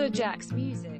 So Djak's music.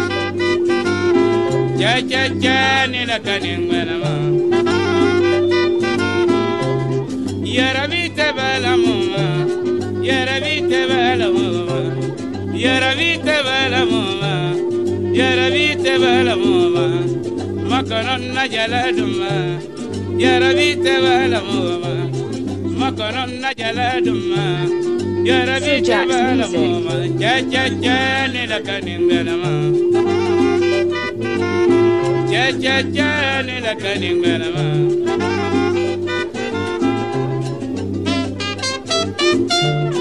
cɛ cɛ cɛ ni la ka nin ŋɛnɛma yɛrɛbi tɛbɛ lamu ma yɛrɛbi tɛbɛ lamu ma yɛrɛbi tɛbɛ lamu ma yɛrɛbi tɛbɛ lamu ma makɔnɔ najɛlɛ duma yɛrɛbi tɛbɛ lamu ma makɔnɔ najɛlɛ duma yɛrɛbi tɛbɛ lamu ma cɛ cɛ cɛ ni la ka nin ŋɛnɛma jajale la kaninglarama Thank you.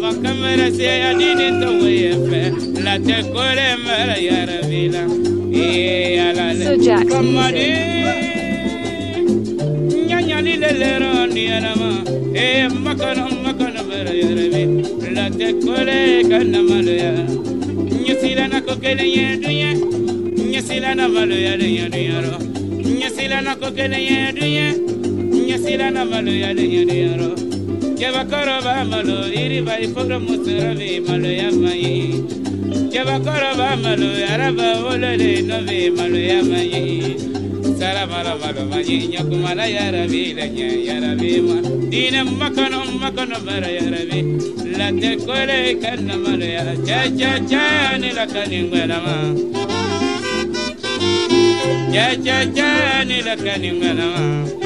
Famare makamara se adini to wefe la te kore mara yara vila e ala na malo iri ba iforo musoro malo ya mai jaba koro ba malo ya raba wolo le malo ya mai sara malo mai nyakumala ya rabi la nya ya ma dina makano makano bara ya rabi. La te kole kana malo ya cha cha cha ni la kaningwela ma. Ja ja ja ni la kani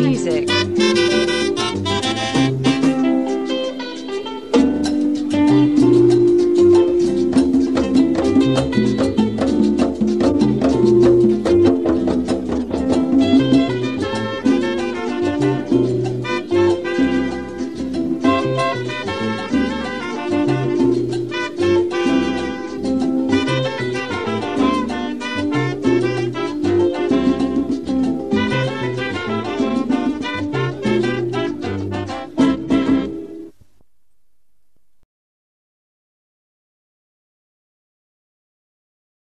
music.